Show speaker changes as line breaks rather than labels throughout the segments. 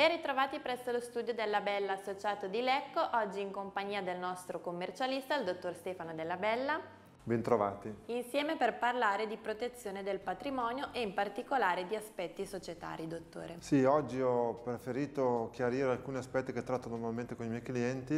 Ben ritrovati presso lo studio della Bella Associato di Lecco, oggi in compagnia del nostro commercialista, il dottor Stefano Della Bella.
Bentrovati.
Insieme per parlare di protezione del patrimonio e in particolare di aspetti societari, dottore.
Sì, oggi ho preferito chiarire alcuni aspetti che tratto normalmente con i miei clienti,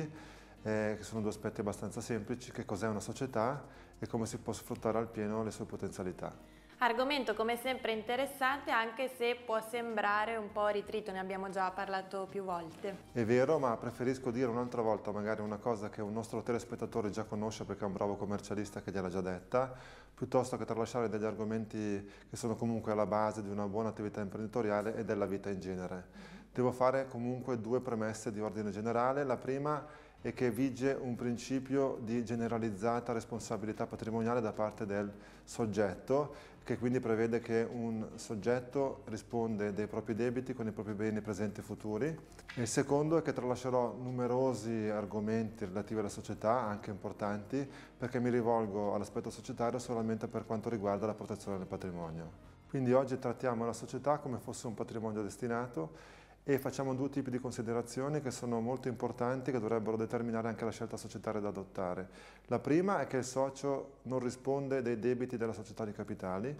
eh, che sono due aspetti abbastanza semplici, che cos'è una società e come si può sfruttare al pieno le sue potenzialità.
Argomento come sempre interessante anche se può sembrare un po' ritrito, ne abbiamo già parlato più volte.
È vero, ma preferisco dire un'altra volta magari una cosa che un nostro telespettatore già conosce perché è un bravo commercialista che gliel'ha già detta, piuttosto che tralasciare degli argomenti che sono comunque alla base di una buona attività imprenditoriale e della vita in genere. Devo fare comunque due premesse di ordine generale. La prima è che vige un principio di generalizzata responsabilità patrimoniale da parte del soggetto, che quindi prevede che un soggetto risponde dei propri debiti con i propri beni presenti e futuri. Il secondo è che tralascerò numerosi argomenti relativi alla società, anche importanti, perché mi rivolgo all'aspetto societario solamente per quanto riguarda la protezione del patrimonio. Quindi oggi trattiamo la società come fosse un patrimonio destinato e facciamo due tipi di considerazioni che sono molto importanti che dovrebbero determinare anche la scelta societaria da adottare. La prima è che il socio non risponde dei debiti della società di capitali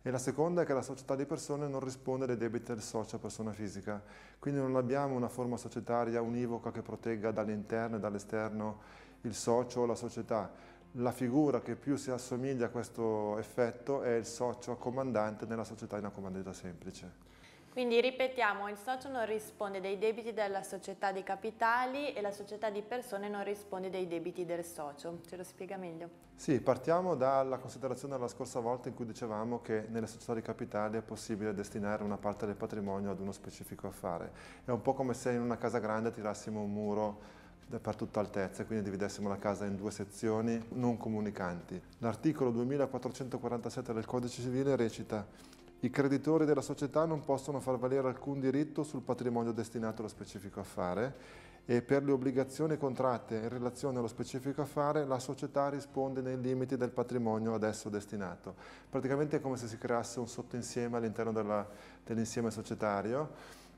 e la seconda è che la società di persone non risponde dei debiti del socio persona fisica. Quindi non abbiamo una forma societaria univoca che protegga dall'interno e dall'esterno il socio o la società. La figura che più si assomiglia a questo effetto è il socio comandante nella società in una comandita semplice.
Quindi ripetiamo, il socio non risponde dei debiti della società di capitali e la società di persone non risponde dei debiti del socio. Ce lo spiega meglio?
Sì, partiamo dalla considerazione della scorsa volta in cui dicevamo che nelle società di capitali è possibile destinare una parte del patrimonio ad uno specifico affare. È un po' come se in una casa grande tirassimo un muro per tutta altezza, quindi dividessimo la casa in due sezioni non comunicanti. L'articolo 2447 del Codice Civile recita i creditori della società non possono far valere alcun diritto sul patrimonio destinato allo specifico affare e per le obbligazioni contratte in relazione allo specifico affare la società risponde nei limiti del patrimonio ad esso destinato. Praticamente è come se si creasse un sottoinsieme all'interno dell'insieme societario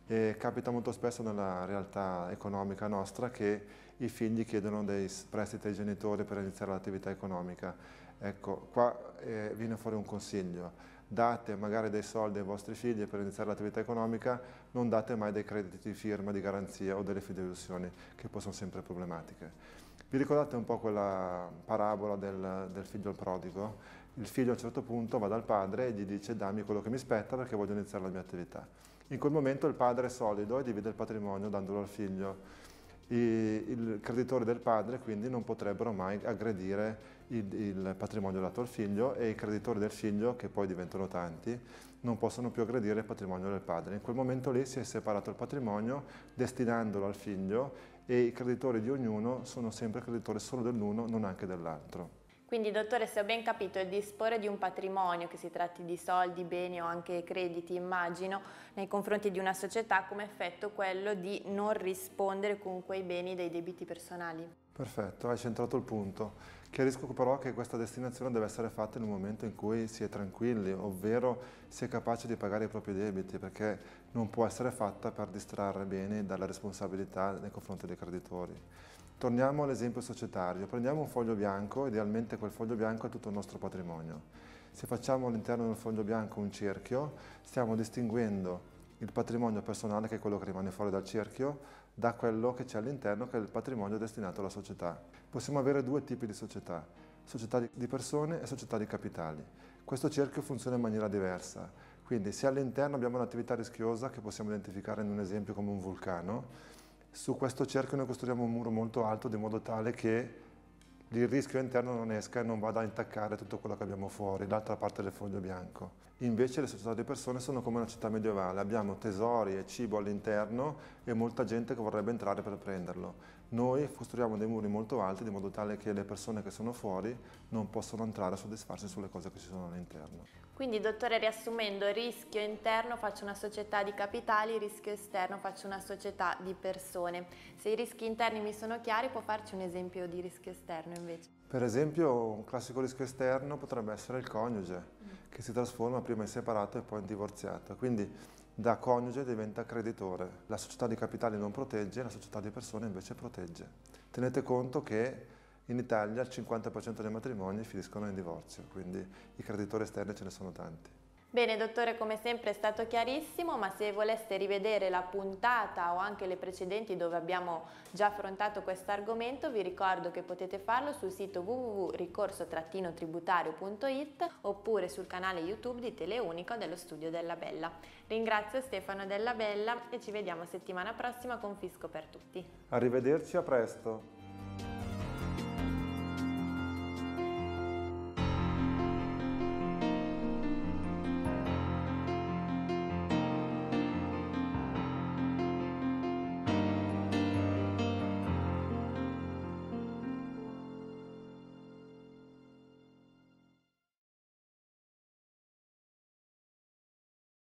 e capita molto spesso nella realtà economica nostra che i figli chiedono dei prestiti ai genitori per iniziare l'attività economica. Ecco, qua eh, viene fuori un consiglio date magari dei soldi ai vostri figli per iniziare l'attività economica, non date mai dei crediti di firma, di garanzia o delle fideiussioni che possono sempre problematiche. Vi ricordate un po' quella parabola del, del figlio prodigo? Il figlio a un certo punto va dal padre e gli dice dammi quello che mi spetta perché voglio iniziare la mia attività. In quel momento il padre è solido e divide il patrimonio dandolo al figlio i creditori del padre quindi non potrebbero mai aggredire il, il, patrimonio dato al figlio e i creditori del figlio, che poi diventano tanti, non possono più aggredire il patrimonio del padre. In quel momento lì si è separato il patrimonio destinandolo al figlio e i creditori di ognuno sono sempre creditori solo dell'uno, non anche dell'altro.
Quindi, dottore, se ho ben capito, il disporre di un patrimonio, che si tratti di soldi, beni o anche crediti, immagino, nei confronti di una società, come effetto quello di non rispondere comunque ai beni dei debiti personali.
Perfetto, hai centrato il punto. Chiarisco però che questa destinazione deve essere fatta in un momento in cui si è tranquilli, ovvero si è capaci di pagare i propri debiti, perché non può essere fatta per distrarre beni dalla responsabilità nei confronti dei creditori. Torniamo all'esempio societario, prendiamo un foglio bianco, idealmente quel foglio bianco è tutto il nostro patrimonio. Se facciamo all'interno del foglio bianco un cerchio, stiamo distinguendo il patrimonio personale, che è quello che rimane fuori dal cerchio, da quello che c'è all'interno, che è il patrimonio destinato alla società. Possiamo avere due tipi di società, società di persone e società di capitali. Questo cerchio funziona in maniera diversa, quindi se all'interno abbiamo un'attività rischiosa, che possiamo identificare in un esempio come un vulcano, su questo cerchio noi costruiamo un muro molto alto di modo tale che il rischio interno non esca e non vada a intaccare tutto quello che abbiamo fuori, l'altra parte del foglio bianco. Invece le società di persone sono come una città medievale, abbiamo tesori e cibo all'interno e molta gente che vorrebbe entrare per prenderlo. Noi costruiamo dei muri molto alti di modo tale che le persone che sono fuori non possono entrare a soddisfarsi sulle cose che ci sono all'interno.
Quindi dottore riassumendo, rischio interno faccio una società di capitali, rischio esterno faccio una società di persone. Se i rischi interni mi sono chiari può farci un esempio di rischio esterno invece?
Per esempio un classico rischio esterno potrebbe essere il coniuge, che che si trasforma prima in separato e poi in divorziato. Quindi da coniuge diventa creditore. La società di capitali non protegge, la società di persone invece protegge. Tenete conto che in Italia il 50% dei matrimoni finiscono in divorzio, quindi i creditori esterni ce ne sono tanti.
Bene dottore, come sempre è stato chiarissimo, ma se voleste rivedere la puntata o anche le precedenti dove abbiamo già affrontato questo argomento, vi ricordo che potete farlo sul sito www.ricorso-tributario.it oppure sul canale YouTube di Teleunico dello Studio della Bella. Ringrazio Stefano Della Bella e ci vediamo settimana prossima con Fisco per tutti.
Arrivederci, a presto!